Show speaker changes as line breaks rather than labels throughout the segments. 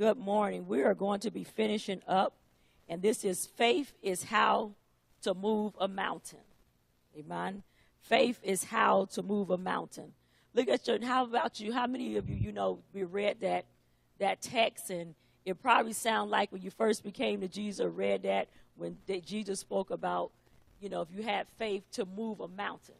Good morning. We are going to be finishing up, and this is Faith is How to Move a Mountain. Amen. Faith is how to move a mountain. Look at your, how about you? How many of you, you know, we read that, that text, and it probably sounded like when you first became to Jesus, read that when Jesus spoke about, you know, if you had faith to move a mountain.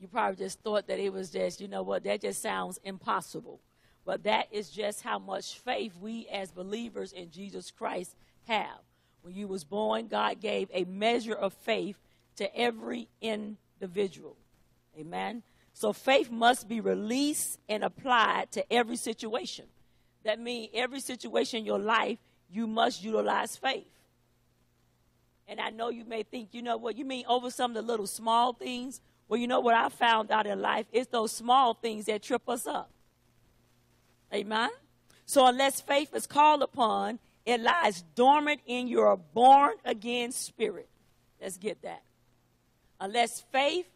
You probably just thought that it was just, you know what, that just sounds impossible. But that is just how much faith we as believers in Jesus Christ have. When you was born, God gave a measure of faith to every individual. Amen. So faith must be released and applied to every situation. That means every situation in your life, you must utilize faith. And I know you may think, you know what, you mean over some of the little small things? Well, you know what I found out in life? It's those small things that trip us up. Amen. So unless faith is called upon, it lies dormant in your born again spirit. Let's get that. Unless faith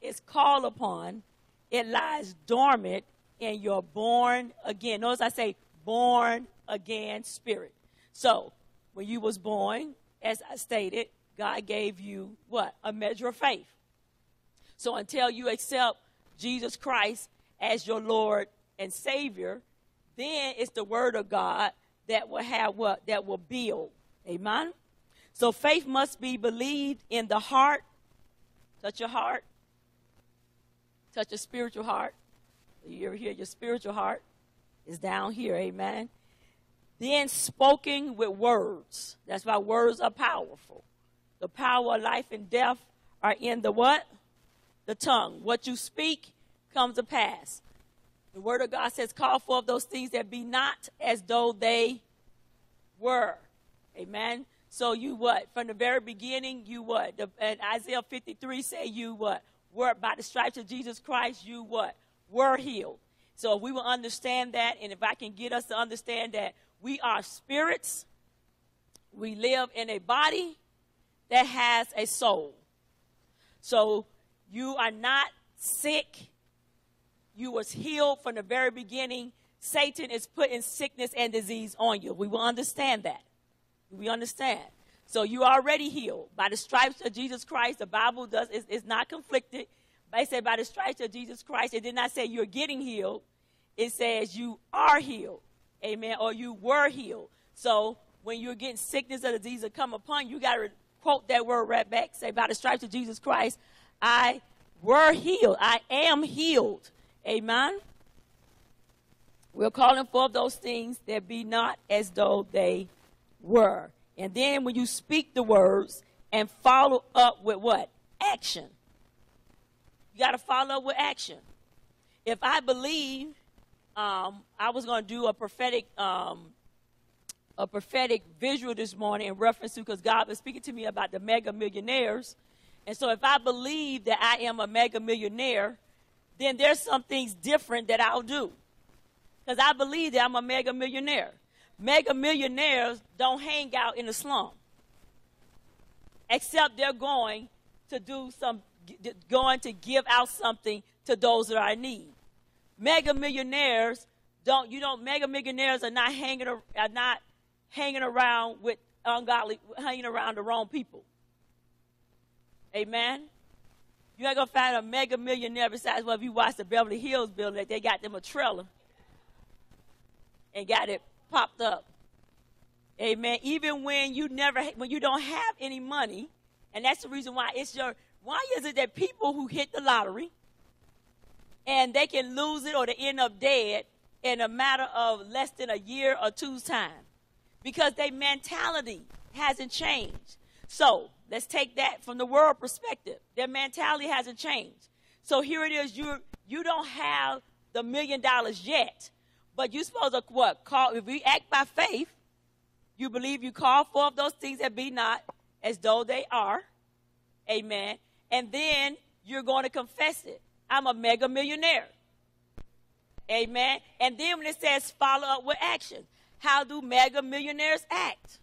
is called upon, it lies dormant in your born again. Notice I say born again spirit. So when you was born, as I stated, God gave you what? A measure of faith. So until you accept Jesus Christ as your Lord and Savior, then it's the word of God that will have what? That will build. Amen? So faith must be believed in the heart. Touch your heart. Touch your spiritual heart. You ever hear your spiritual heart? is down here. Amen. Then spoken with words. That's why words are powerful. The power of life and death are in the what? The tongue. What you speak comes to pass. The word of God says, call forth those things that be not as though they were. Amen. So you what? From the very beginning, you what? The, and Isaiah 53 say you what? Were by the stripes of Jesus Christ, you what? Were healed. So if we will understand that, and if I can get us to understand that we are spirits, we live in a body that has a soul. So you are not sick you was healed from the very beginning. Satan is putting sickness and disease on you. We will understand that. We understand. So you already healed by the stripes of Jesus Christ. The Bible does is, is not conflicted. They say by the stripes of Jesus Christ. It did not say you're getting healed. It says you are healed. Amen. Or you were healed. So when you're getting sickness or disease that come upon you, you got to quote that word right back. Say by the stripes of Jesus Christ, I were healed. I am healed. Amen. We're calling for those things that be not as though they were. And then when you speak the words and follow up with what? Action. You got to follow up with action. If I believe um, I was going to do a prophetic um, a prophetic visual this morning in reference to because God was speaking to me about the mega millionaires. And so if I believe that I am a mega millionaire, then there's some things different that I'll do. Because I believe that I'm a mega millionaire. Mega millionaires don't hang out in the slum, except they're going to do some, going to give out something to those that are in need. Mega millionaires don't, you don't, mega millionaires are not hanging, are not hanging around with ungodly, hanging around the wrong people. Amen. You ain't gonna find a mega millionaire besides well if you watch the Beverly Hillbillies that they got them a trailer and got it popped up. Amen. Even when you never when you don't have any money, and that's the reason why it's your why is it that people who hit the lottery and they can lose it or they end up dead in a matter of less than a year or two's time? Because their mentality hasn't changed. So Let's take that from the world perspective. Their mentality hasn't changed. So here it is, you you don't have the million dollars yet, but you're supposed to what? Call if we act by faith, you believe you call forth those things that be not as though they are. Amen. And then you're going to confess it. I'm a mega millionaire. Amen. And then when it says follow up with action, how do mega millionaires act?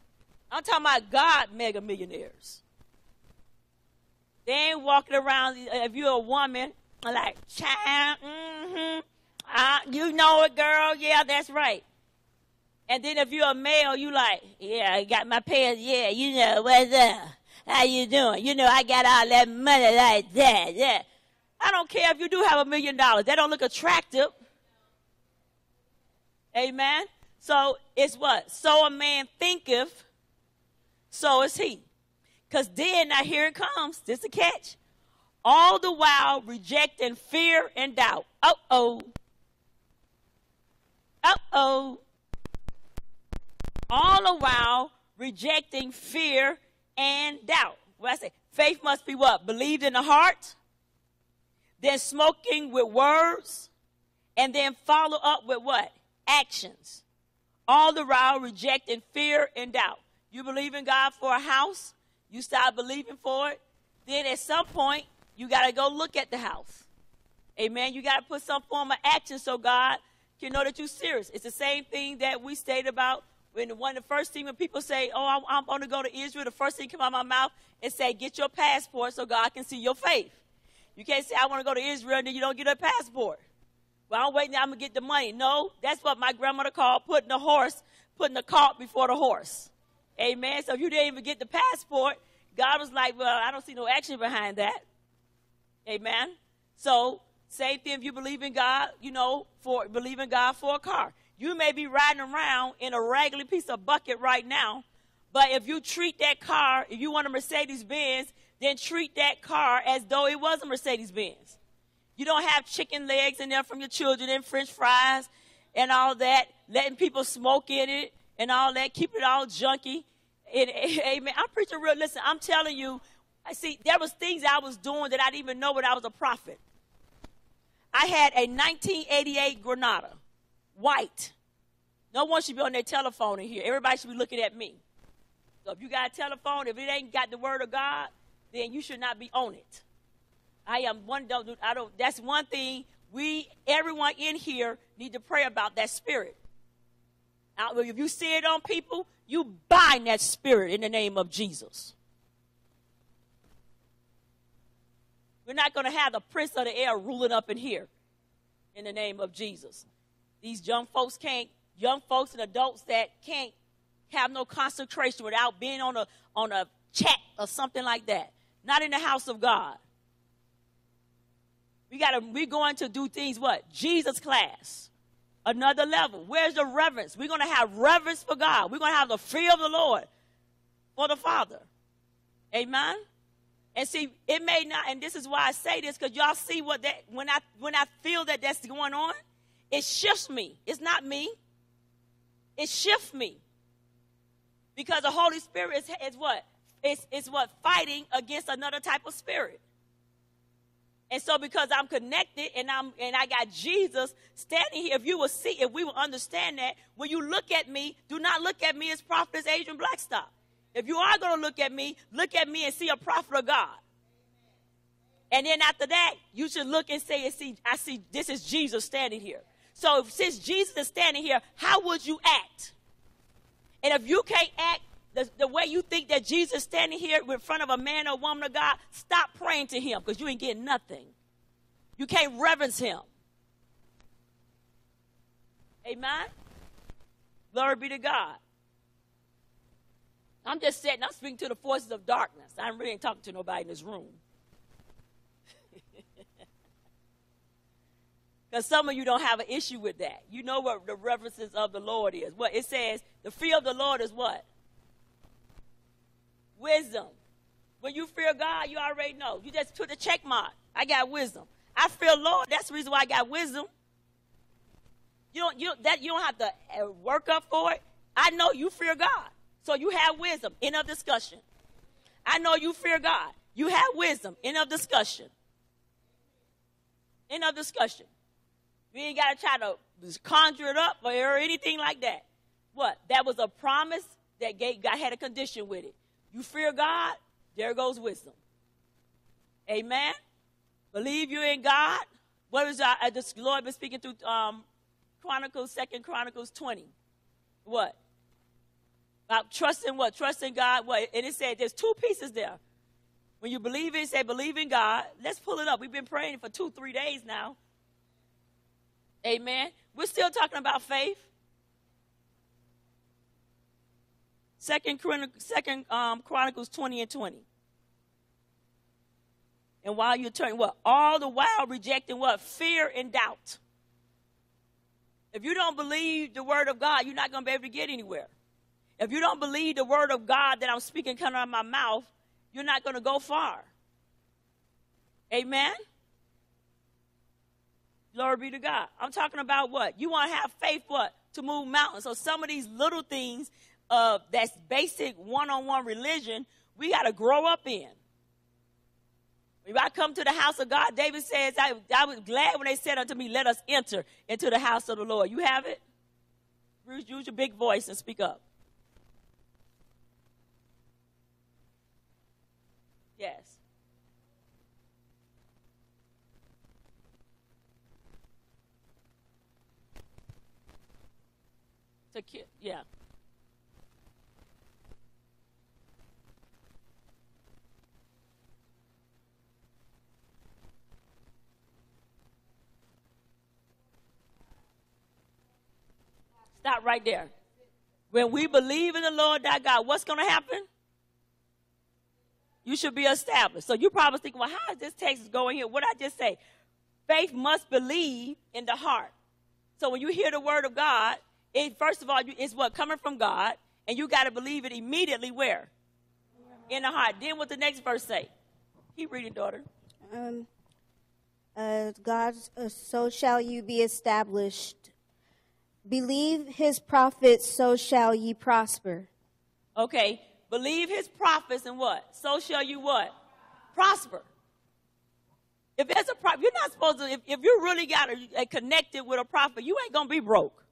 I'm talking about God mega millionaires. They ain't walking around, if you're a woman, like, child, mm-hmm, uh, you know it, girl. Yeah, that's right. And then if you're a male, you like, yeah, I got my pants. Yeah, you know what's up? How you doing? You know, I got all that money like that. Yeah. I don't care if you do have a million dollars. That don't look attractive. Amen. So it's what? So a man thinketh, so is he. Because then, now here it comes. This is a catch. All the while rejecting fear and doubt. Uh oh. Uh oh. All the while rejecting fear and doubt. What I say? Faith must be what? Believed in the heart, then smoking with words, and then follow up with what? Actions. All the while rejecting fear and doubt. You believe in God for a house, you start believing for it, then at some point, you got to go look at the house. Amen. You got to put some form of action so God can know that you're serious. It's the same thing that we stated about when one of the first thing when people say, "Oh, I'm, I'm going to go to Israel," the first thing come out of my mouth is say, "Get your passport so God can see your faith." You can't say, "I want to go to Israel," and then you don't get a passport. Well, I'm waiting. I'm gonna get the money. No, that's what my grandmother called putting the horse, putting the cart before the horse. Amen. So if you didn't even get the passport, God was like, "Well, I don't see no action behind that." Amen. So same thing if you believe in God, you know, for believe in God for a car. You may be riding around in a raggedy piece of bucket right now, but if you treat that car, if you want a Mercedes Benz, then treat that car as though it was a Mercedes Benz. You don't have chicken legs in there from your children and french fries and all that, letting people smoke in it and all that, keep it all junky. And, amen. I'm preaching real. Listen, I'm telling you, I see there was things I was doing that I didn't even know when I was a prophet. I had a 1988 Granada white. No one should be on their telephone in here. Everybody should be looking at me. So if you got a telephone, if it ain't got the word of God, then you should not be on it. I am one. Don't, I don't. That's one thing we, everyone in here, need to pray about that spirit. If you see it on people, you bind that spirit in the name of Jesus. We're not going to have the prince of the air ruling up in here in the name of Jesus. These young folks can't, young folks and adults that can't have no concentration without being on a, on a chat or something like that. Not in the house of God. We gotta, we're going to do things what? Jesus class. Another level. Where's the reverence? We're gonna have reverence for God. We're gonna have the fear of the Lord for the Father. Amen. And see, it may not, and this is why I say this, because y'all see what that when I when I feel that that's going on, it shifts me. It's not me. It shifts me. Because the Holy Spirit is, is what? It's, it's what? Fighting against another type of spirit. And so because I'm connected and I'm and I got Jesus standing here, if you will see, if we will understand that, when you look at me, do not look at me as prophetess Adrian Blackstock. If you are going to look at me, look at me and see a prophet of God. And then after that, you should look and say, see, I see this is Jesus standing here. So since Jesus is standing here, how would you act? And if you can't act the, the way you think that Jesus standing here in front of a man or woman of God, stop praying to him because you ain't getting nothing. You can't reverence him. Amen? Glory be to God. I'm just saying, I'm speaking to the forces of darkness. I really ain't talking to nobody in this room. Because some of you don't have an issue with that. You know what the references of the Lord is. What it says, the fear of the Lord is what? Wisdom. When you fear God, you already know. You just put the check mark. I got wisdom. I fear Lord. That's the reason why I got wisdom. You don't, you, that, you don't have to uh, work up for it. I know you fear God. So you have wisdom. End of discussion. I know you fear God. You have wisdom. End of discussion. End of discussion. We ain't got to try to conjure it up or anything like that. What? That was a promise that God had a condition with it. You fear God, there goes wisdom. Amen. Believe you in God. What is our, uh, the Lord been speaking through um, Chronicles, Second Chronicles 20. What? About trusting what? Trusting God. What? And it said there's two pieces there. When you believe it, say believe in God. Let's pull it up. We've been praying for two, three days now. Amen. We're still talking about faith. Second, Second um, Chronicles 20 and 20. And while you're turning what? All the while rejecting what? Fear and doubt. If you don't believe the word of God, you're not going to be able to get anywhere. If you don't believe the word of God that I'm speaking coming out of my mouth, you're not going to go far. Amen? Glory be to God. I'm talking about what? You want to have faith, what? To move mountains. So some of these little things uh, that's basic one-on-one religion, we got to grow up in. If I come to the house of God, David says, I, I was glad when they said unto me, Let us enter into the house of the Lord. You have it? Use your big voice and speak up. Yes. To yeah. Stop right there. When we believe in the Lord thy God, what's going to happen? You should be established. So you probably thinking, well, how is this text going here? What I just say? Faith must believe in the heart. So when you hear the word of God, it, first of all, it's what coming from God, and you got to believe it immediately. Where? In the heart. Then what the next verse say? Keep reading, daughter. Um,
uh, God, uh, so shall you be established Believe his prophets, so shall ye prosper.
Okay. Believe his prophets and what? So shall you what? Prosper. If there's a prophet, you're not supposed to, if, if you really got a, a connected with a prophet, you ain't going to be broke.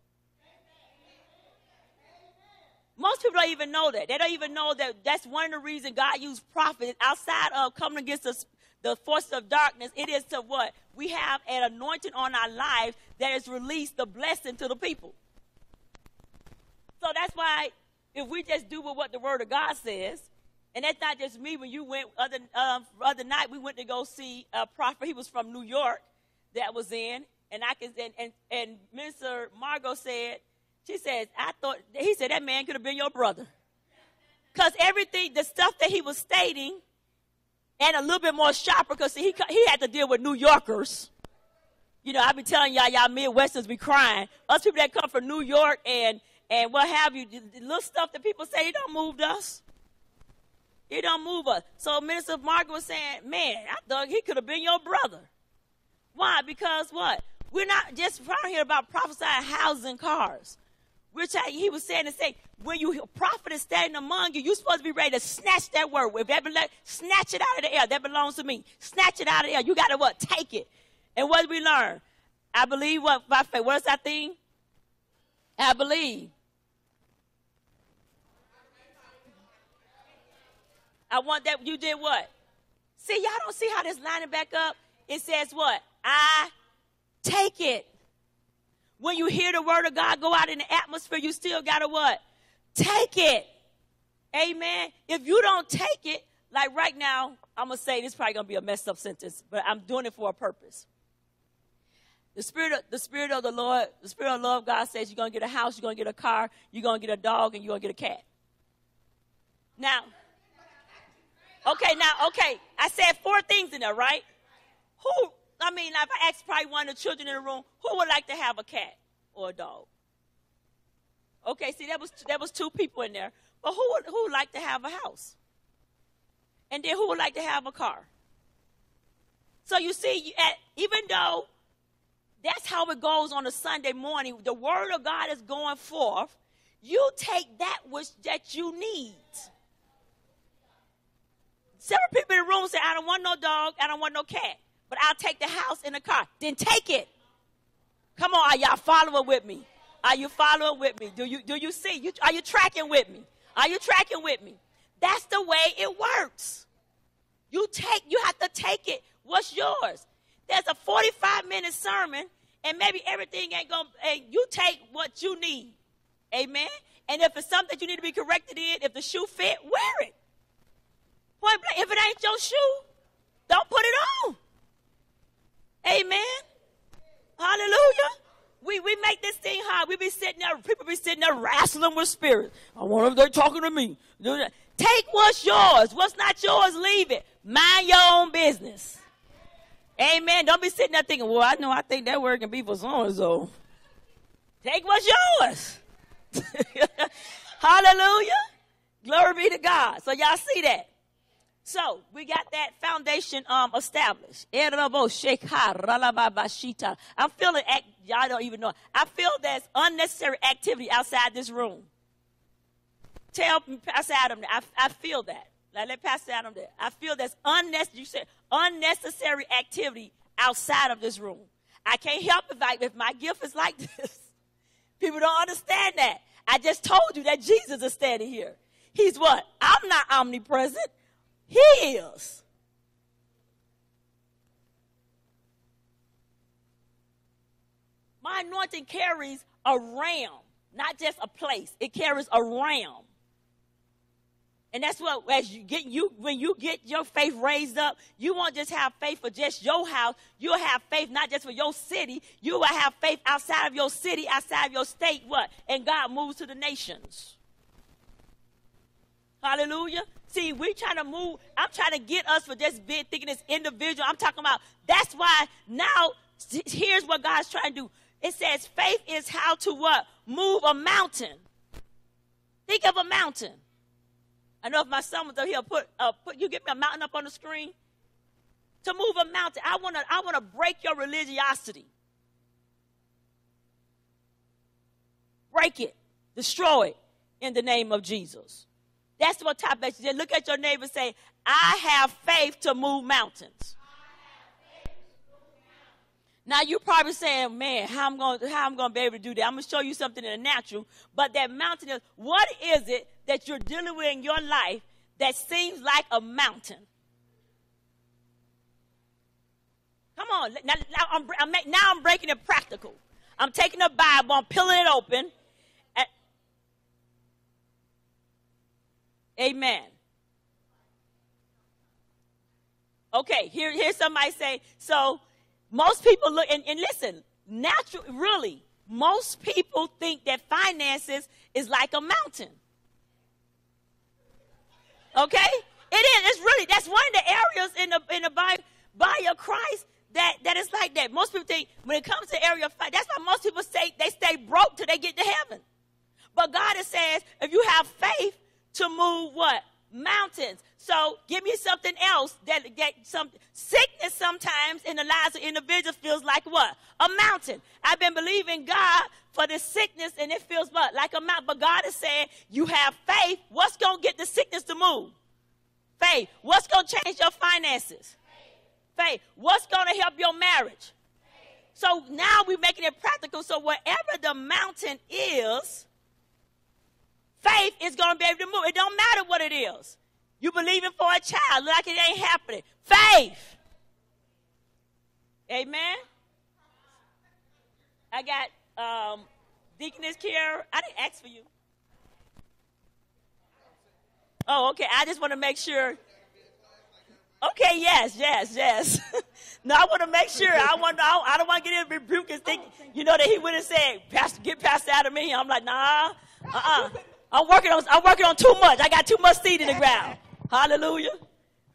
Most people don't even know that. They don't even know that that's one of the reasons God used prophets outside of coming against the, the forces of darkness. It is to what? We have an anointing on our life that has released the blessing to the people. So that's why if we just do what the word of God says, and that's not just me. When you went other um, other night, we went to go see a prophet. He was from New York that was in, and I can and and, and Minister Margot said, she says, I thought he said that man could have been your brother, because everything the stuff that he was stating, and a little bit more sharper, because he he had to deal with New Yorkers you know, I've been telling y'all, y'all Midwesterners be crying. Us people that come from New York and and what have you, the little stuff that people say, it don't move us. It don't move us. So Minister Margaret was saying, man, I thought he could have been your brother. Why? Because what? We're not just around here about prophesying houses and cars. Which he was saying to say, when you hear prophet is standing among you, you're supposed to be ready to snatch that word. If that belong, snatch it out of the air. That belongs to me. Snatch it out of the air. You got to what? Take it. And what did we learn? I believe what by faith. What is that thing? I believe. I want that you did what? See, y'all don't see how this lining back up? It says what? I take it. When you hear the word of God go out in the atmosphere, you still gotta what? Take it. Amen. If you don't take it, like right now, I'm gonna say this probably gonna be a messed up sentence, but I'm doing it for a purpose. The spirit, of, the spirit of the Lord, the spirit of love, God says you're gonna get a house, you're gonna get a car, you're gonna get a dog, and you're gonna get a cat. Now, okay, now, okay, I said four things in there, right? Who? I mean, if I asked probably one of the children in the room, who would like to have a cat or a dog? Okay, see, that was that was two people in there. But who would who would like to have a house? And then who would like to have a car? So you see, even though that's how it goes on a Sunday morning. The word of God is going forth. You take that which that you need. Several people in the room say, I don't want no dog, I don't want no cat, but I'll take the house and the car. Then take it. Come on, are y'all following with me? Are you following with me? Do you do you see? You, are you tracking with me? Are you tracking with me? That's the way it works. You take, you have to take it. What's yours? There's a 45 minute sermon, and maybe everything ain't going to, you take what you need. Amen? And if it's something that you need to be corrected in, if the shoe fit, wear it. Point blank, if it ain't your shoe, don't put it on. Amen? Hallelujah. we, we make this thing hard. We be sitting there, people be sitting there wrestling with spirits. I wonder if they're talking to me. Take what's yours. What's not yours, leave it. Mind your own business. Amen. Don't be sitting there thinking, well, I know I think that word can be for so and so. Take what's yours. Hallelujah. Glory be to God. So y'all see that. So we got that foundation um, established. I'm feeling, y'all don't even know. I feel there's unnecessary activity outside this room. Tell Pastor Adam, I, I feel that. Now let Pastor Adam there. I feel there's unnecessary, you said, unnecessary activity outside of this room. I can't help if, if my gift is like this. People don't understand that. I just told you that Jesus is standing here. He's what? I'm not omnipresent. He is. My anointing carries a realm, not just a place. It carries a realm. And that's what as you get you when you get your faith raised up, you won't just have faith for just your house. You'll have faith not just for your city. You will have faith outside of your city, outside of your state. What? And God moves to the nations. Hallelujah. See, we're trying to move. I'm trying to get us for just being thinking it's individual. I'm talking about that's why now here's what God's trying to do. It says faith is how to what? Move a mountain. Think of a mountain. I know if my son was up here, put, uh, put you get me a mountain up on the screen. To move a mountain, I want to I wanna break your religiosity. Break it, destroy it in the name of Jesus. That's what type of Look at your neighbor say, I have faith to move mountains. Now you're probably saying, man, how I'm going how I'm going to be able to do that? I'm going to show you something in the natural. But that mountain is what is it that you're dealing with in your life that seems like a mountain? Come on, now, now, I'm, I'm, now I'm breaking it practical. I'm taking the Bible, I'm peeling it open. And, amen. Okay, here, here's somebody say, so most people look, and, and listen, natural, really, most people think that finances is like a mountain. Okay? It is. It's really, that's one of the areas in the, in the body, body of Christ that, that is like that. Most people think when it comes to area of fight, that's why most people say they stay broke till they get to heaven. But God says if you have faith to move what? Mountains. So give me something else that get some sickness sometimes in the lives of individuals feels like what? A mountain. I've been believing God for this sickness and it feels what? Like a mountain. But God is saying you have faith. What's going to get the sickness to move? Faith. What's going to change your finances? Faith. faith. What's going to help your marriage? So now we're making it practical. So wherever the mountain is, faith is going to be able to move. It don't matter what it is. You believing for a child, like it ain't happening. Faith. Amen. I got um, Deaconess care. I didn't ask for you. Oh, okay. I just want to make sure. Okay, yes, yes, yes. no, I want to make sure. I want. I, I don't want to get in rebuke and think, you know, that he would have said, "Pastor, get past out of me." I'm like, nah, uh-uh. I'm working on I'm working on too much. I got too much seed in the ground. Hallelujah.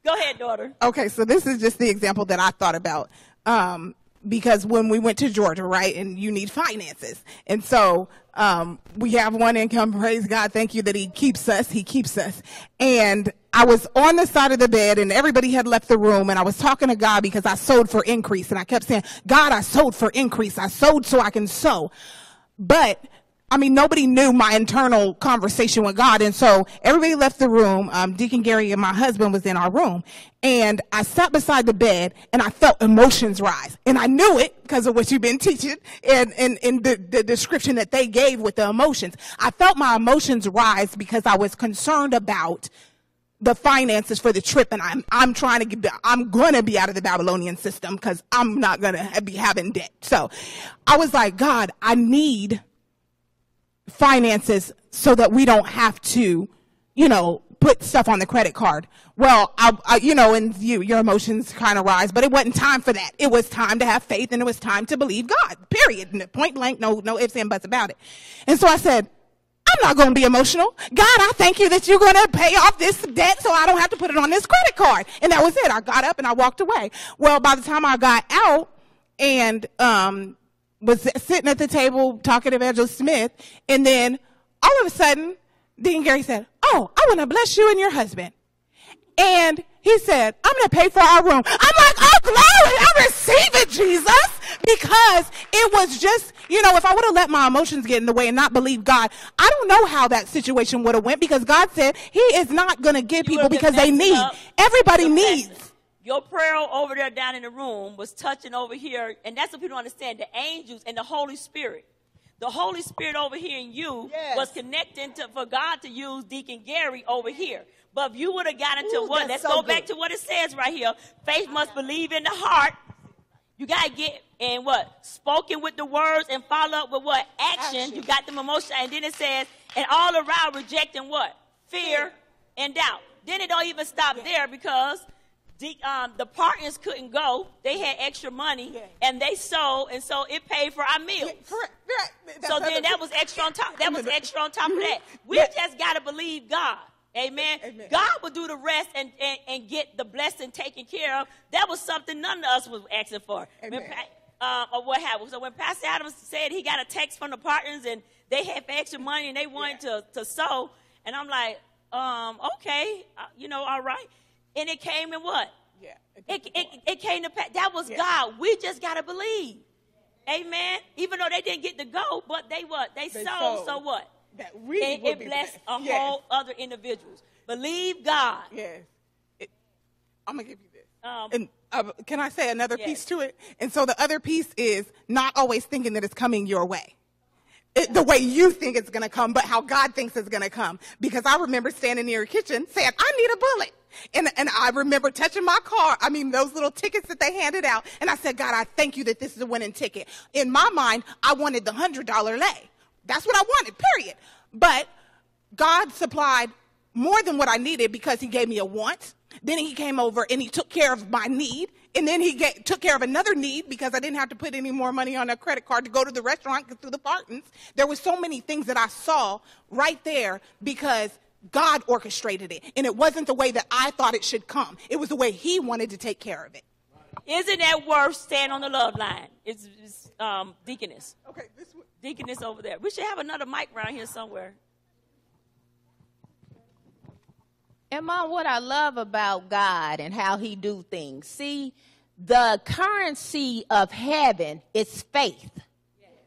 Go ahead, daughter.
Okay, so this is just the example that I thought about. Um, because when we went to Georgia, right, and you need finances. And so um, we have one income. Praise God. Thank you that He keeps us. He keeps us. And I was on the side of the bed and everybody had left the room and I was talking to God because I sowed for increase. And I kept saying, God, I sowed for increase. I sowed so I can sow. But I mean, nobody knew my internal conversation with God. And so everybody left the room. Um, Deacon Gary and my husband was in our room. And I sat beside the bed and I felt emotions rise. And I knew it because of what you've been teaching and, and, and the, the description that they gave with the emotions. I felt my emotions rise because I was concerned about the finances for the trip and I'm, I'm trying to get, I'm going to be out of the Babylonian system because I'm not going to be having debt. So I was like, God, I need finances so that we don't have to, you know, put stuff on the credit card. Well, I, I you know, and you, your emotions kind of rise, but it wasn't time for that. It was time to have faith and it was time to believe God, period. Point blank, no, no ifs and buts about it. And so I said, I'm not going to be emotional. God, I thank you that you're going to pay off this debt so I don't have to put it on this credit card. And that was it. I got up and I walked away. Well, by the time I got out and, um, was sitting at the table talking to Evangelist Smith, and then all of a sudden, Deacon Gary said, Oh, I want to bless you and your husband. And he said, I'm going to pay for our room. I'm like, oh, glory, I receive it, Jesus. Because it was just, you know, if I would have let my emotions get in the way and not believe God, I don't know how that situation would have went because God said he is not going to give
You
people because they need. Everybody needs.
Your prayer over there down in the room was touching over here, and that's what people don't understand. The angels and the Holy Spirit. The Holy Spirit over here in you
Yes.
was connecting to for God to use Deacon Gary over here. But if you would have gotten to what? Let's
so
go back to what it says right here. Faith must believe in the heart. You gotta get and what? Spoken with the words and follow up with what? Action.
Action.
You got them emotion, and then it says, and all around rejecting what? Fear and doubt. Then it don't even stop there because the, um, the partners couldn't go. They had extra money
Yeah.
and they sold, and so it paid for our meals.
Correct. Right.
So then that was extra on top. That was extra on top of that. We
Yeah.
just got to believe God. Amen.
Amen.
God will do the rest and, and, and get the blessing taken care of. That was something none of us was asking for. When
Amen.
Pa- um, or what happened. So when Pastor Adams said he got a text from the partners and they had extra money and they wanted to, to sow, and I'm like, um, okay, uh, you know, all right. And it came in what?
Yeah.
It, it, it came to pass. That was
Yeah.
God. We just got to believe. Amen. Even though they didn't get to go, but they what? They,
They
sold,
sold.
So what?
That we
it,
will
it blessed
blessed.
a
Yes.
whole other individuals. Believe God.
Yes. It, I'm gonna give you this.
Um,
and uh, can I say another
Yes.
piece to it? And so the other piece is not always thinking that it's coming your way. It, the way you think it's going to come, but how God thinks it's going to come. Because I remember standing near a kitchen saying, I need a bullet. And, and I remember touching my car. I mean, those little tickets that they handed out. And I said, God, I thank you that this is a winning ticket. In my mind, I wanted the $100 lay. That's what I wanted, period. But God supplied more than what I needed because he gave me a want. Then he came over and he took care of my need. And then he ga- took care of another need because I didn't have to put any more money on a credit card to go to the restaurant through the Bartons. There were so many things that I saw right there because God orchestrated it. And it wasn't the way that I thought it should come. It was the way he wanted to take care of it.
Isn't that worth staying on the love line? It's, it's um, deaconess.
Okay, this one.
Deaconess over there. We should have another mic around here somewhere.
And mom, what I love about God and how he do things. See, the currency of heaven is faith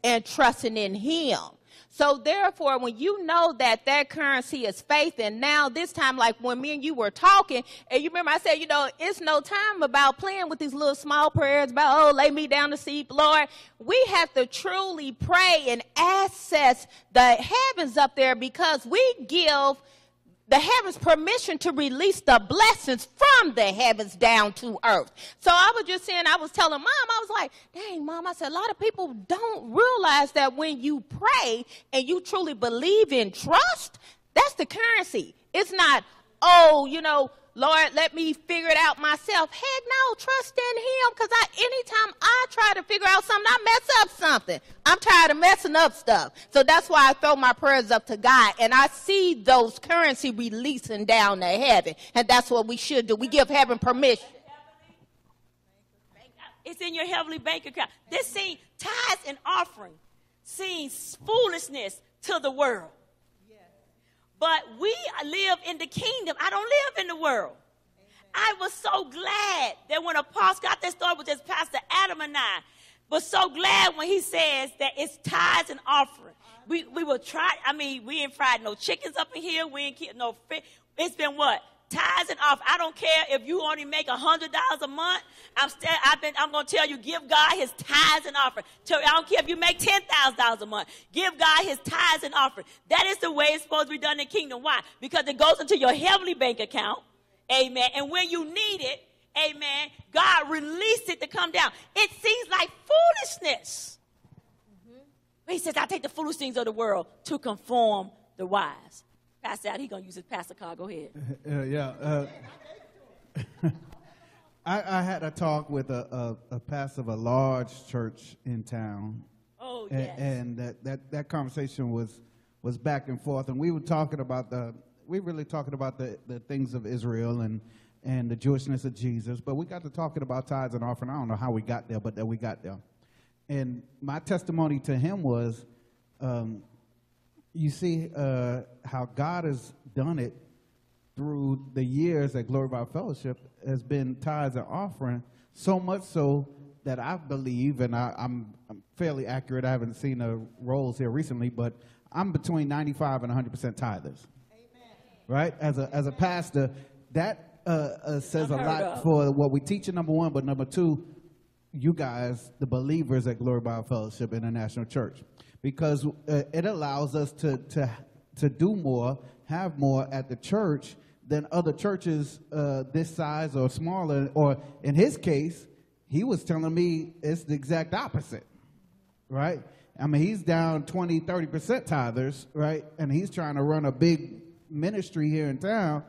and trusting in him. So therefore, when you know that that currency is faith, and now this time, like when me and you were talking, and you remember I said, you know, it's no time about playing with these little small prayers about, oh, lay me down to sleep, Lord. We have to truly pray and access the heavens up there because we give the heavens permission to release the blessings from the heavens down to earth. So I was just saying, I was telling mom, I was like, dang, mom, I said, a lot of people don't realize that when you pray and you truly believe in trust, that's the currency. It's not, oh, you know, Lord, let me figure it out myself. Heck no, trust in him. Because I anytime I try to figure out something, I mess up something. I'm tired of messing up stuff. So that's why I throw my prayers up to God. And I see those currency releasing down to heaven. And that's what we should do. We give heaven permission.
It's in your heavenly bank account. This seems tithes and offering seems foolishness to the world. But we live in the kingdom. I don't live in the world. I was so glad that when Apostle got that story with just Pastor Adam and I, was so glad when he says that it's tithes and offering. We we will try. I mean, we ain't fried no chickens up in here. We ain't killed no fish. It's been what tithes and offering. I don't care if you only make a hundred dollars a month. I'm still. I've been. I'm gonna tell you, give God His tithes and offering. Tell- I don't care if you make ten thousand dollars a month. Give God His tithes and offering. That is the way it's supposed to be done in the kingdom. Why? Because it goes into your heavenly bank account. Amen. And when you need it, amen, God released it to come down. It seems like foolishness. But he says, I take the foolish things of the world to conform the wise. Pass out. He gonna use his pastor card. Go ahead.
Uh, yeah. Uh, I, I had a talk with a, a, a pastor of a large church in town.
Oh yes.
And, that, that, that conversation was, was back and forth. And we were talking about the, we really talking about the, the things of Israel and, and the Jewishness of Jesus. But we got to talking about tithes and offering. I don't know how we got there, but that we got there. And my testimony to him was, um, you see uh, how God has done it through the years at Glory Bible Fellowship has been tithes and offering, so much so that I believe, and I, I'm, I'm fairly accurate, I haven't seen the rolls here recently, but I'm between 95 and 100% tithers. Amen. Right? As a, as a pastor, that uh, uh, says a lot
of.
for what we teach in number one, but number two, you guys, the believers at Glory Bible Fellowship International Church, because uh, it allows us to, to, to do more, have more at the church than other churches uh, this size or smaller. Or in his case, he was telling me it's the exact opposite, right? I mean, he's down 20, 30% tithers, right? And he's trying to run a big ministry here in town.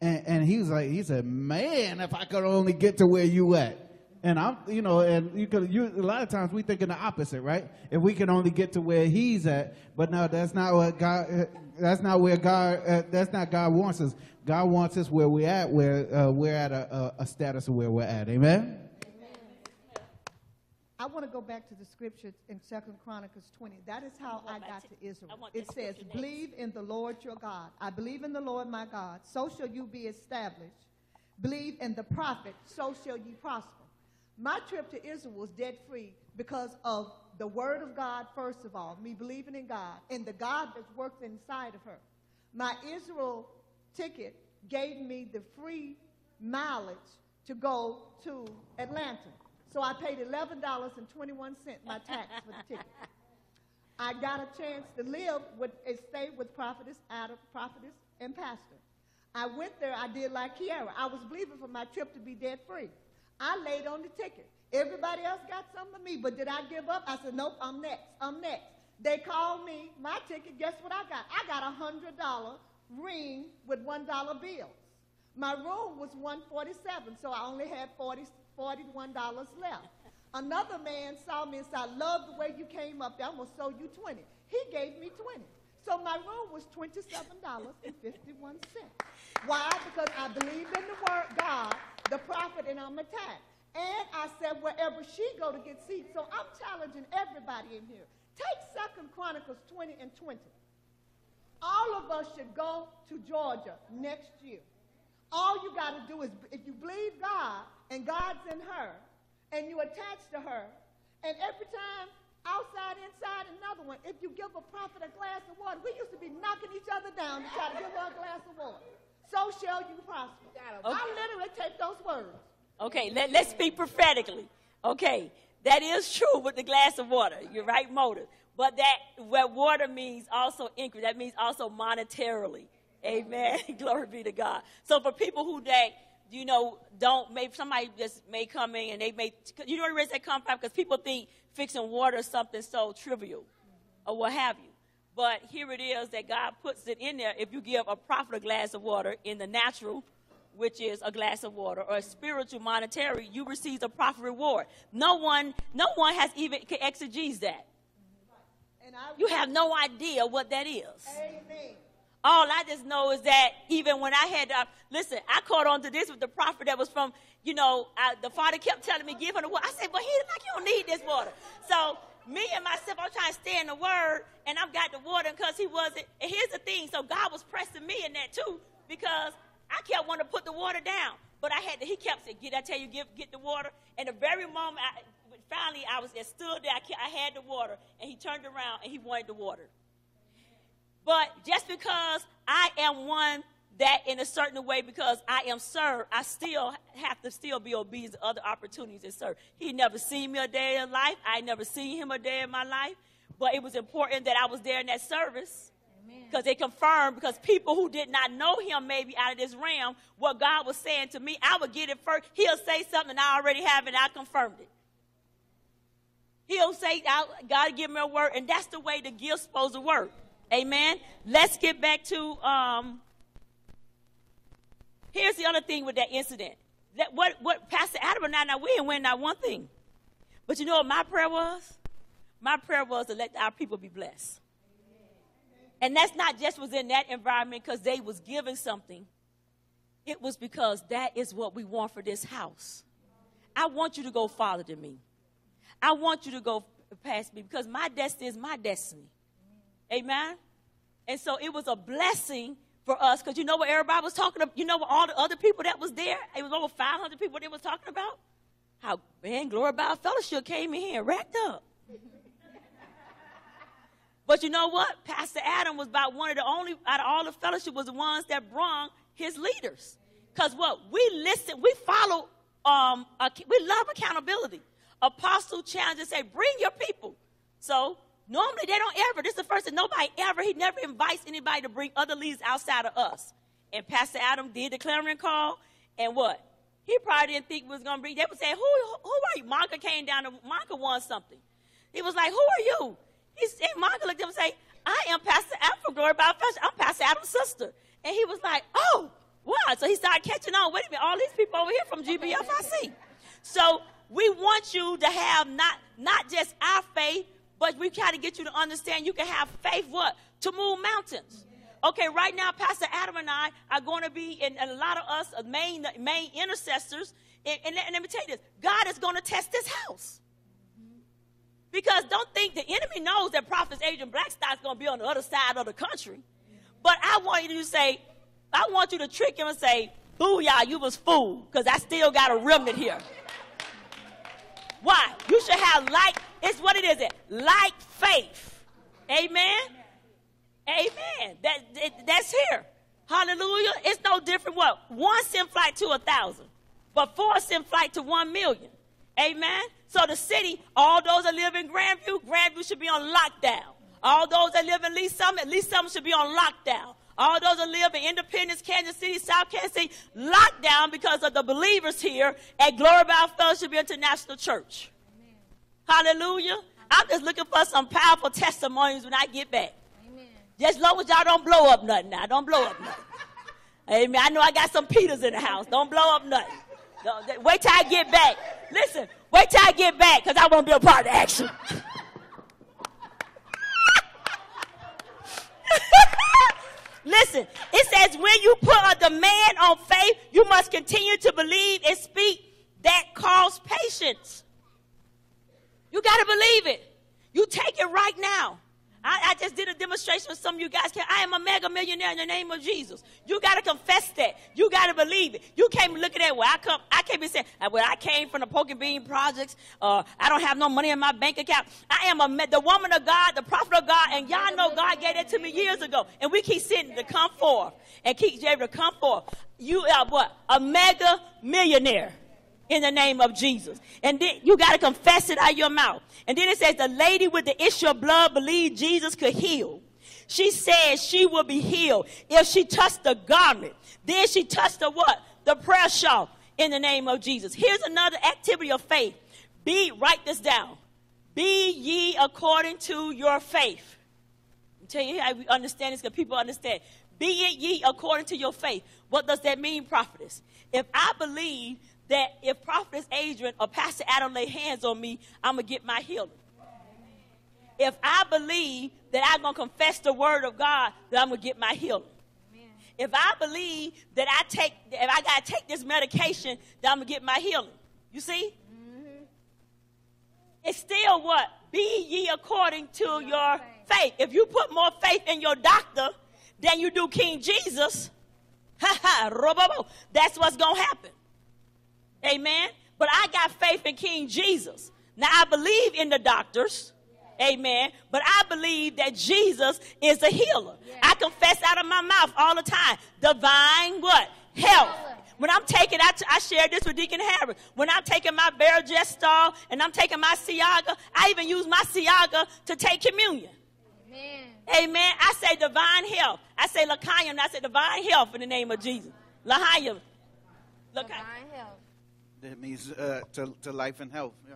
And, and he was like, he said, man, if I could only get to where you at. And I'm, you know, and you could, you, a lot of times we thinking the opposite, right? If we can only get to where he's at, but no, that's not what God, uh, that's not where God, uh, that's not God wants us. God wants us where we're at, where uh, we're at a, a, a status of where we're at. Amen?
I want to go back to the scripture in Second Chronicles 20. That is how I
back
got
to-
to Israel. It says,
next.
Believe in the Lord your God. I believe in the Lord my God. So shall you be established. Believe in the prophet. So shall you prosper. My trip to Israel was debt free because of the word of God, first of all, me believing in God, and the God that works inside of her. My Israel ticket gave me the free mileage to go to Atlanta. So I paid $11.21 my tax for the ticket. I got a chance to live with and stay with prophetess, Adam, prophetess, and pastor. I went there, I did like Kiara. I was believing for my trip to be debt free. I laid on the ticket. Everybody else got some of me, but did I give up? I said, nope, I'm next. I'm next. They called me, my ticket, guess what I got? I got a hundred dollar ring with one dollar bills. My room was 147, so I only had 40, $41 left. Another man saw me and said, I love the way you came up there. I'm going to sow you 20. He gave me 20. So my room was $27.51. Why? Because I believe in the word God, the prophet, and I'm attacked. And I said, wherever she go to get seats. So I'm challenging everybody in here. Take Second Chronicles 20 and 20. All of us should go to Georgia next year. All you got to do is, if you believe God and God's in her, and you attach to her, and every time outside, inside, another one, if you give a prophet a glass of water, we used to be knocking each other down to try to give her a glass of water. So shall you prosper. I literally take those words.
Okay, let, let's speak prophetically. Okay, that is true with the glass of water. You're right, motive. But that where water means also increase, that means also monetarily. Amen. Glory be to God. So for people who that you know don't maybe somebody just may come in and they may you know reason they come from because people think fixing water is something so trivial or what have you. But here it is that God puts it in there. If you give a prophet a glass of water in the natural, which is a glass of water, or a spiritual monetary, you receive a prophet reward. No one, no one has even can that. You have no idea what that is.
Amen.
All I just know is that even when I had, uh, listen, I caught on to this with the prophet that was from, you know, I, the father kept telling me, give him the water. I said, but he like, you don't need this water. So me and myself, I'm trying to stay in the word, and I've got the water because he wasn't. And here's the thing, so God was pressing me in that too, because I kept wanting to put the water down. But I had to, he kept saying, get, I tell you, get, get the water. And the very moment, I, finally, I was it stood there, I, ke- I had the water, and he turned around and he wanted the water. But just because I am one that in a certain way, because I am served, I still have to still be obedient to other opportunities and serve. He never seen me a day in life. I never seen him a day in my life. But it was important that I was there in that service. Because they confirmed, because people who did not know him maybe out of this realm, what God was saying to me, I would get it first. He'll say something, I already have it, I confirmed it. He'll say, God give me a word, and that's the way the gift's supposed to work. Amen. Let's get back to um here's the other thing with that incident. That what what Pastor Adam and I now we didn't win not one thing. But you know what my prayer was? My prayer was to let our people be blessed. And that's not just was in that environment because they was given something. It was because that is what we want for this house. I want you to go farther than me. I want you to go past me because my destiny is my destiny. Amen. And so it was a blessing for us because you know what everybody was talking about? You know what all the other people that was there? It was over 500 people they was talking about? How, man, Glory Bible Fellowship came in here and racked up. but you know what? Pastor Adam was about one of the only, out of all the fellowship, was the ones that brung his leaders. Because what? We listen, we follow, um, we love accountability. Apostle challenges say, bring your people. So normally they don't ever, this is the first time nobody ever, he never invites anybody to bring other leaders outside of us. And Pastor Adam did the clarion call, and what? He probably didn't think was going to bring. They would say, who, who are you? Monica came down, to, Monica won something. He was like, who are you? He said, Monica looked at him and say, I am Pastor Adam from Glory Bible Fellowship. I'm Pastor Adam's sister. And he was like, oh, wow. So he started catching on. Wait a minute, all these people over here from GBFIC. So we want you to have not, not just our faith, but we try to get you to understand you can have faith what? To move mountains. Okay, right now, Pastor Adam and I are going to be, and a lot of us uh, main, main intercessors. And, and, and let me tell you this God is going to test this house. Because don't think the enemy knows that Prophet Adrian Blackstock's going to be on the other side of the country. But I want you to say, I want you to trick him and say, Booyah, you was fool, because I still got a remnant here. Why? You should have like, it's what it is, it like faith. Amen. Amen. That, that, that's here. Hallelujah. It's no different. What? One send flight to a thousand, but four send flight to one million. Amen. So the city, all those that live in Grandview, Grandview should be on lockdown. All those that live in Lee's Summit, Lee's Summit should be on lockdown. All those that live in Independence, Kansas City, South Kansas City, lockdown because of the believers here at Glory Bible Fellowship International Church. Amen. Hallelujah. I'm just looking for some powerful testimonies when I get back. Amen. Just as long as y'all don't blow up nothing now. Don't blow up nothing. Amen. I know I got some Peters in the house. Don't blow up nothing. Don't, wait till I get back. Listen, wait till I get back because I won't be a part of the action. Listen, it says when you put a demand on faith, you must continue to believe and speak. That calls patience. You got to believe it. You take it right now. I, I, just did a demonstration with some of you guys. I am a mega millionaire in the name of Jesus. You got to confess that. You got to believe it. You can't be looking at where I come. I can't be saying, uh, well, I came from the Poker Bean projects. Uh, I don't have no money in my bank account. I am a, the woman of God, the prophet of God, and y'all know God gave that to me years ago. And we keep sitting to come forth and keep able to come forth. You are what? A mega millionaire in the name of Jesus. And then you got to confess it out of your mouth. And then it says the lady with the issue of blood believed Jesus could heal. She said she will be healed if she touched the garment. Then she touched the what? The prayer shawl in the name of Jesus. Here's another activity of faith. Be, write this down. Be ye according to your faith. I'm telling you how we understand this because people understand. Be it ye according to your faith. What does that mean, prophetess? If I believe that if Prophetess Adrian or Pastor Adam lay hands on me, I'm going to get my healing. If I believe that I'm going to confess the word of God, that I'm going to get my healing. If I believe that I take, if I got to take this medication, that I'm going to get my healing. You see? Mm-hmm. It's still what? Be ye according to your, your faith. faith. If you put more faith in your doctor than you do King Jesus, ha ha, that's what's going to happen. Amen. But I got faith in King Jesus. Now I believe in the doctors. Amen. But I believe that Jesus is a healer. I confess out of my mouth all the time. Divine what? Health. When I'm taking, I, I shared this with Deacon Harris. When I'm taking my Barogestol and I'm taking my Siaga, I even use my Siaga to take communion. Amen. Amen. I say divine health. I say L'chaim, I say divine health in the name of Jesus. L'chaim.
Divine health.
That means uh, to, to life and health. Yeah.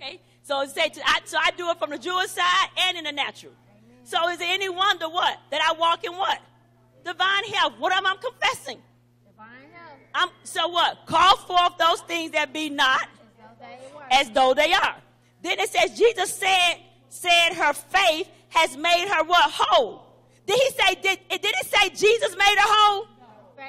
Okay. So say to, I, so I do it from the Jewish side and in the natural. Amen. So is it any wonder what? That I walk in what? Divine health. What am I confessing? Divine health. I'm, so what? Call forth those things that be not as though they are. Then it says Jesus said said her faith has made her what whole. Did he say did, it did it say Jesus made her whole? No.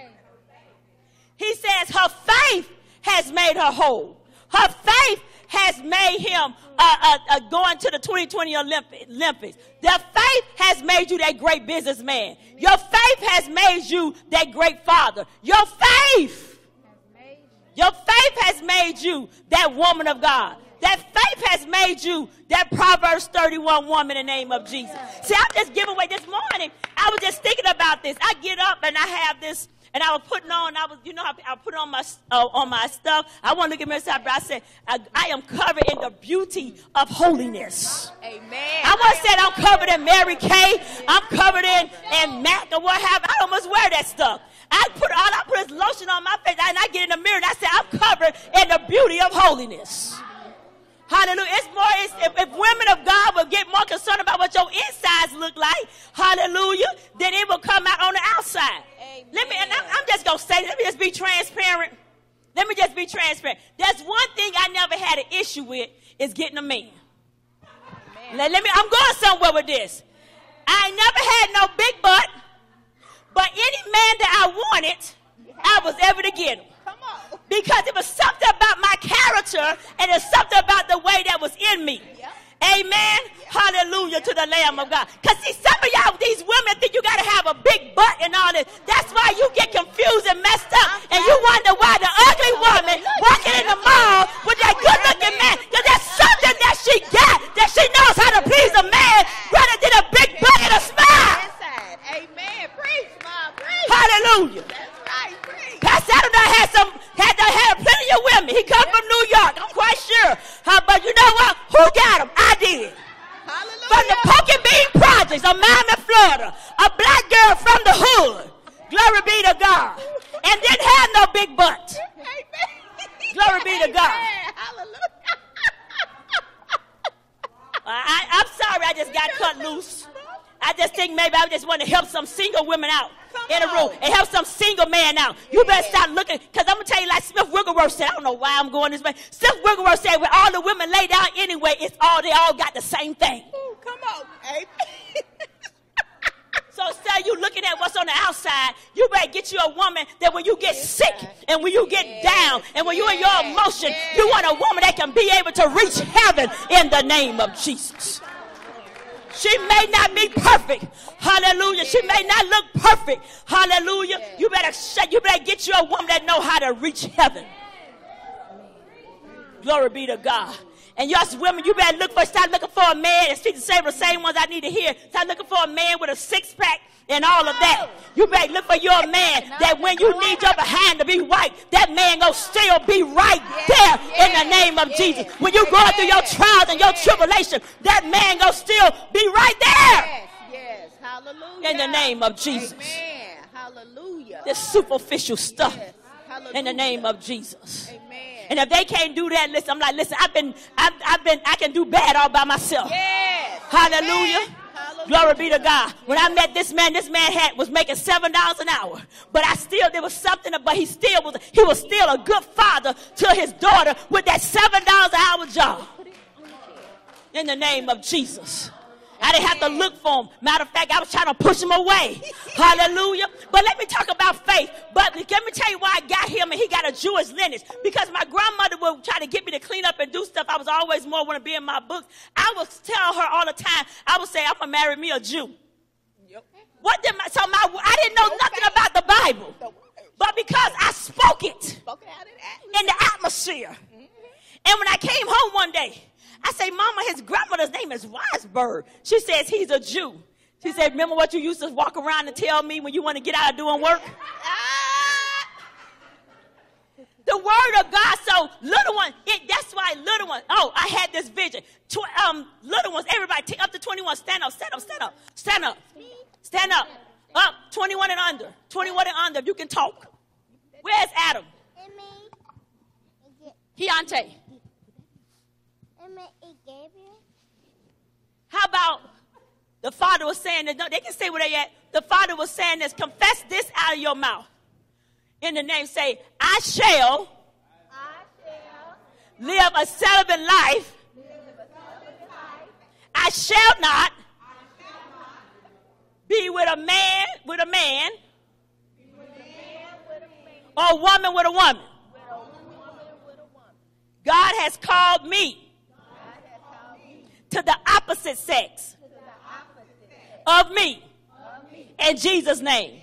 He says her faith has made her whole. Her faith has made him uh, uh, uh, going to the 2020 Olympi- Olympics. Their faith has made you that great businessman. Your faith has made you that great father. Your faith, your faith has made you that woman of God. That faith has made you that Proverbs 31 woman in the name of Jesus. See, I'm just giving away this morning. I was just thinking about this. I get up and I have this and I was putting on, I was, you know, I, I put on my uh, on my stuff. I want to look at myself, but I said, I, I, am covered in the beauty of holiness.
Amen.
I once said I'm covered in Mary Kay. I'm covered in and Mac or what have. I almost wear that stuff. I put all I put is lotion on my face, and I get in the mirror and I say, I'm covered in the beauty of holiness. Hallelujah. It's more, it's, if, if, women of God will get more concerned about what your insides look like, hallelujah, then it will come out on the outside. Amen. Let me, and I'm, I'm just going to say, let me just be transparent. Let me just be transparent. That's one thing I never had an issue with is getting a man. Let, let me, I'm going somewhere with this. I never had no big butt, but any man that I wanted, I was ever to get him because it was something about my character and it's something about the way that was in me. Amen. Hallelujah to the Lamb of God. Because see, some of y'all, these women think you got to have a big butt and all this. That's why you get confused and messed up. And you wonder why the ugly woman walking in the mall with that good looking man, because there's something that she got that she knows how to please a man rather than a big butt and a smile.
Amen. Mom. Preach.
Hallelujah. Pastor Adam had some had have plenty of women. He come from New York. I'm quite sure. Uh, but you know what? Who got him? I did.
Hallelujah.
From the Poking Bean Projects of Miami, Florida. A black girl from the hood. Glory be to God. And didn't have no big butt.
Amen.
Glory be to God.
Hallelujah.
I, I'm sorry I just got cut loose. I just think maybe I just want to help some single women out in the room and help some single man out. You better stop looking, because I'm going to tell you, like Smith Wigglesworth said, I don't know why I'm going this way. Smith Wigglesworth said, when all the women lay down anyway, it's all, they all got the same thing.
Ooh, come on. Amen.
So instead you looking at what's on the outside, you better get you a woman that when you get sick and when you get down and when you're in your emotion, you want a woman that can be able to reach heaven in the name of Jesus. She may not be perfect. Hallelujah. She may not look perfect. Hallelujah. You better shut, you better get you a woman that know how to reach heaven. Glory be to God. And y'all women, you better look for, start looking for a man, and speak the same, the same ones I need to hear. Start looking for a man with a six pack and all of that. You better look for your man that when you need your behind to be right, that man gonna still be right there in the name of Jesus. When you going through your trials and your tribulation, that man gonna still be right there
Yes, yes. Hallelujah.
in the name of Jesus.
Amen. Hallelujah.
This superficial stuff
Yes.
in the name of Jesus.
Amen.
And if they can't do that, listen, I'm like, listen, I've been, I've, I've been, I can do bad all by myself.
Yes.
Hallelujah.
Amen. Hallelujah.
Glory be to God. When I met this man, this man had was making seven dollars an hour. But I still there was something, but he still was he was still a good father to his daughter with that seven dollars an hour job. In the name of Jesus. I didn't have to look for him. Matter of fact, I was trying to push him away. Hallelujah. But let me talk about faith. But let me tell you why I got him and he got a Jewish lineage. Because my grandmother would try to get me to clean up and do stuff. I was always more want to be in my books. I would tell her all the time, I would say, I'm going to marry me a Jew. What did my, so my, I didn't know nothing about the Bible. But because I spoke it
Spoken out in
the atmosphere. And when I came home one day, I say, Mama, his grandmother's name is Weisberg. She says he's a Jew. She said, Remember what you used to walk around and tell me when you want to get out of doing work? The word of God. So little one, it, that's why little one. Oh, I had this vision. Tw- um, little ones, everybody, t- up to 21, stand up, stand up, stand up, stand up, stand up, up, 21 and under, 21 and under. You can talk. Where's Adam? Keontae. How about The Father was saying that, no, they can say where they at. The Father was saying this, confess this out of your mouth. In the name, say, I shall, I shall live a celibate life. I shall not be with a man with a man or a woman with a woman. God has called me opposite sex of me in Jesus' name.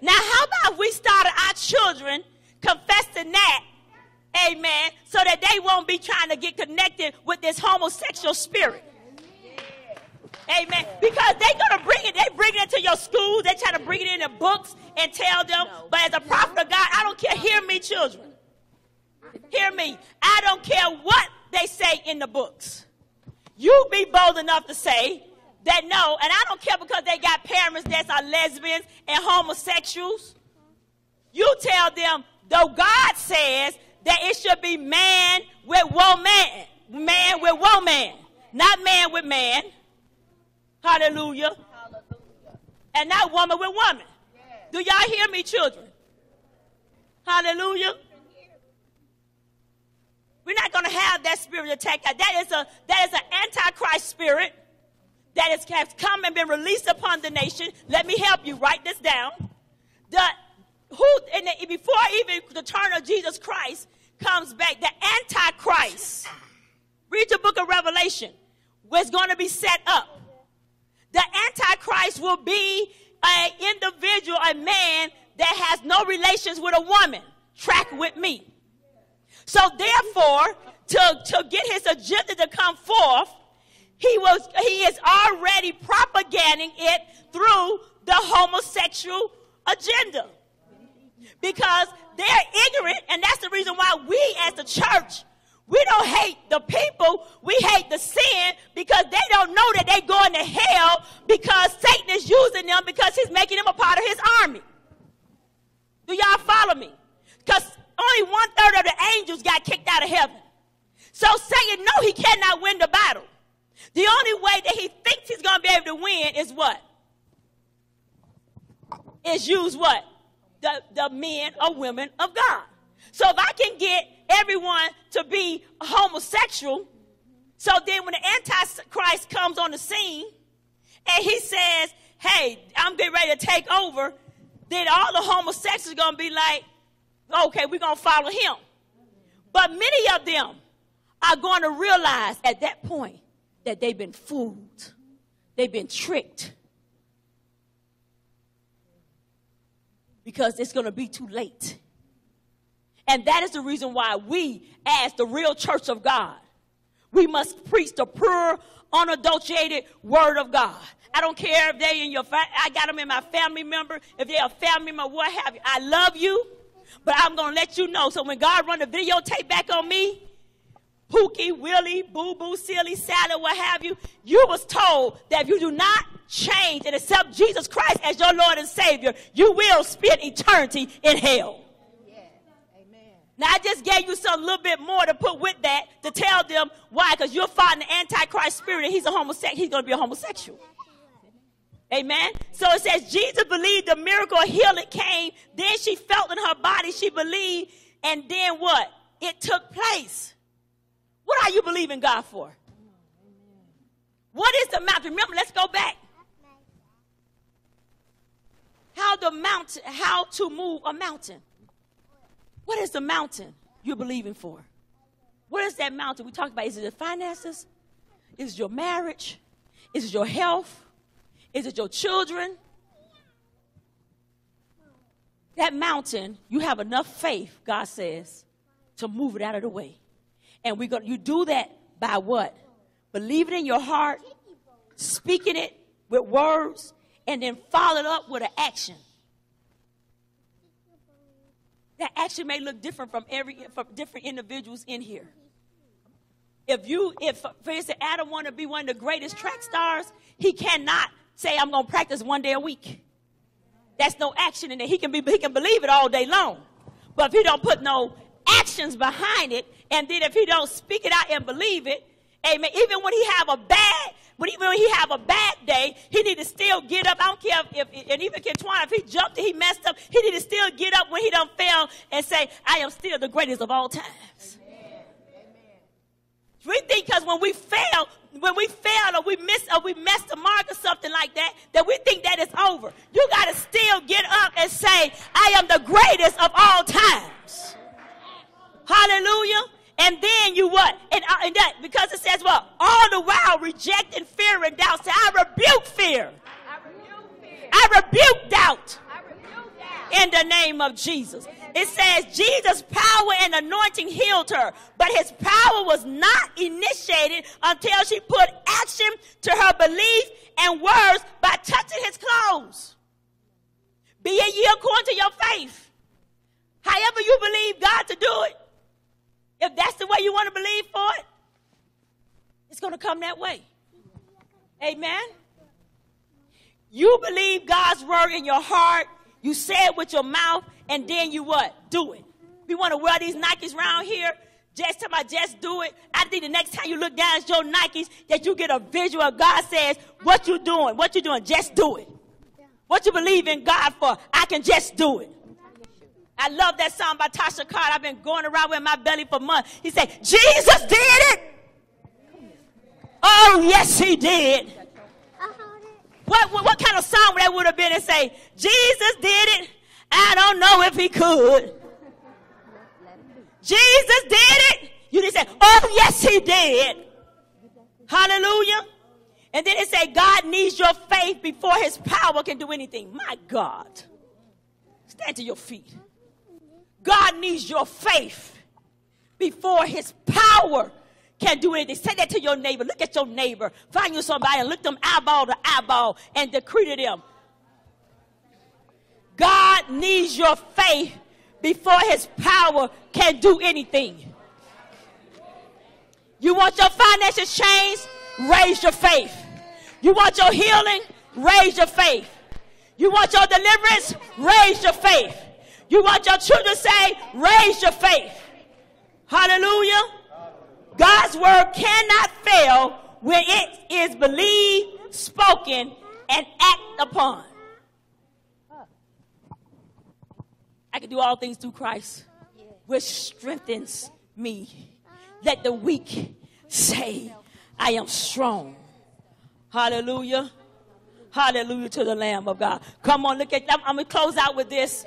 Now, how about we started our children confessing that, amen, so that they won't be trying to get connected with this homosexual spirit? Amen. Because they're gonna bring it, they bring it to your schools, they try to bring it in the books and tell them. But as a prophet of God, I don't care. Hear me, children. Hear me. I don't care what they say in the books. You be bold enough to say that no, and I don't care because they got parents that are lesbians and homosexuals. You tell them, though God says that it should be man with woman, man with woman, not man with man. Hallelujah. And not woman with woman. Do y'all hear me, children? Hallelujah. We're not going to have that spirit attack. That is a that is an antichrist spirit that is, has come and been released upon the nation. Let me help you. Write this down. The who and the, before even the turn of Jesus Christ comes back, the antichrist. Read the book of Revelation. Was going to be set up. The Antichrist will be an individual, a man that has no relations with a woman. Track with me. So therefore, to, to get his agenda to come forth, he was he is already propagating it through the homosexual agenda. Because they're ignorant, and that's the reason why we as the church we don't hate the people, we hate the sin because they don't know that they're going to hell because Satan is using them because he's making them a part of his army. Do y'all follow me? Because only one third of the angels got kicked out of heaven. So Satan know he cannot win the battle. The only way that he thinks he's going to be able to win is what? Is use what? The, the men or women of God. So if I can get everyone to be homosexual, so then when the Antichrist comes on the scene and he says, hey, I'm getting ready to take over, then all the homosexuals are going to be like, okay, we're going to follow him. But many of them are going to realize at that point that they've been fooled, they've been tricked. Because it's going to be too late. And that is the reason why we, as the real church of God, we must preach the pure, unadulterated word of God. I don't care if they in your, fa- I got them in my family member, if they're a family member, what have you. I love you, but I'm going to let you know. So when God run the videotape back on me, Pookie, Willie, Boo Boo, Silly, Sally, what have you, you was told that if you do not change and accept Jesus Christ as your Lord and Savior, you will spend eternity in hell. Now I just gave you some little bit more to put with that to tell them why, because you're fighting the antichrist spirit and he's a homosexual, he's gonna be a homosexual. Amen. So it says Jesus believed the miracle of healing came, then she felt in her body, she believed, and then what? It took place. What are you believing God for? What is the mountain? Remember, let's go back. How the mountain, how to move a mountain. What is the mountain you're believing for? What is that mountain we talked about? Is it the finances? Is it your marriage? Is it your health? Is it your children? That mountain, you have enough faith, God says, to move it out of the way. And we go, you do that by what? Believing in your heart, speaking it with words, and then follow it up with an action that action may look different from every from different individuals in here. If you, if for instance, Adam want to be one of the greatest track stars, he cannot say, "I'm going to practice one day a week." That's no action in it. He can be, he can believe it all day long, but if he don't put no actions behind it, and then if he don't speak it out and believe it, amen. Even when he have a bad But even when he have a bad day, he need to still get up. I don't care if, if and even Twan, if he jumped and he messed up, he need to still get up when he done fell and say, I am still the greatest of all times. amen We think because when we fail, when we fail or we miss or we mess the mark or something like that, that we think that it's over. You got to still get up and say, I am the greatest of all times. Hallelujah. And then you what? And, uh, and that because it says what? All the while rejecting fear and doubt. Say, I rebuke fear.
I rebuke fear.
I rebuke doubt
I rebuke that.
In the name of Jesus. It says Jesus' power and anointing healed her, but his power was not initiated until she put action to her belief and words by touching his clothes. Be ye ye according to your faith. However you believe God to do it, if that's the way you want to believe for it, it's going to come that way. Amen. You believe God's word in your heart, you say it with your mouth, and then you what? Do it. We want to wear these Nikes around here. Just tell my just do it. I think the next time you look down at your Nikes, that you get a visual God says, What you doing? What you doing? Just do it. What you believe in God for? I can just do it. I love that song by Tasha Card. I've been going around with my belly for months. He said, Jesus did it. Oh, yes, he did. What, what, what kind of song that would have been and say, Jesus did it. I don't know if he could. Jesus did it. You didn't say, oh, yes, he did. Hallelujah. And then it say, God needs your faith before his power can do anything. My God. Stand to your feet. God needs your faith before his power can do anything. Say that to your neighbor. Look at your neighbor. Find you somebody and look them eyeball to eyeball and decree to them. God needs your faith before his power can do anything. You want your finances changed? Raise your faith. You want your healing? Raise your faith. You want your deliverance? Raise your faith. You want your children saved? Raise your faith. Hallelujah. God's word cannot fail when it is believed, spoken, and acted upon. I can do all things through Christ, which strengthens me. Let the weak say, I am strong. Hallelujah. Hallelujah to the Lamb of God. Come on, look at I'm, I'm going to close out with this.